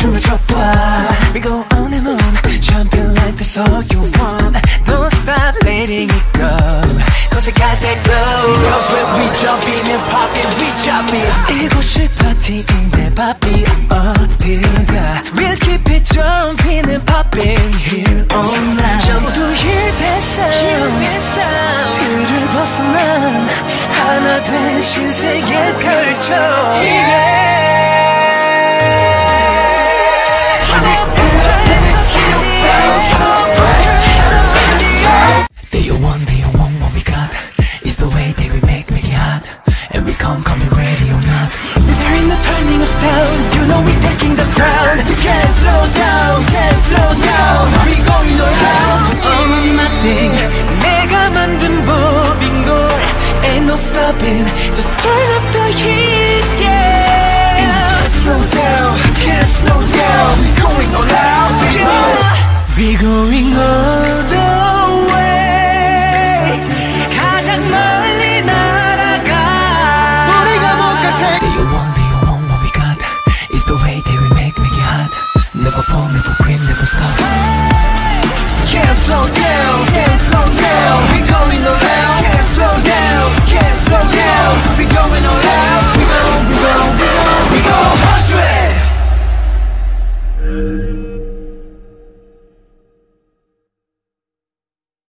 춤을 춰봐 We go on and on Jumping like that's all you want Don't stop letting it go Cause I got that glow Girls when we jumping and popping we chopping 이곳이 파티인 내 밥이 어디가 We'll keep it jumping and popping Here all night Jump to hear that sound Hear that sound 뒤를 벗어난 하나 된 신세계 펼쳐 yeah. you want, they you want what we got It's the way that we make, make it hot And we come, coming ready or not There ain't no turning us down You know we taking the crown We can't slow down, can't slow down We going all out All or nothing 내가 만든 법인 걸 Ain't no stopping Just turn up the heat, yeah Can't slow down, can't slow down We going all out, We baby going all you want, do you want what we got? It's the way that we make, make it hot Never fall, never quit, never stop Can't slow down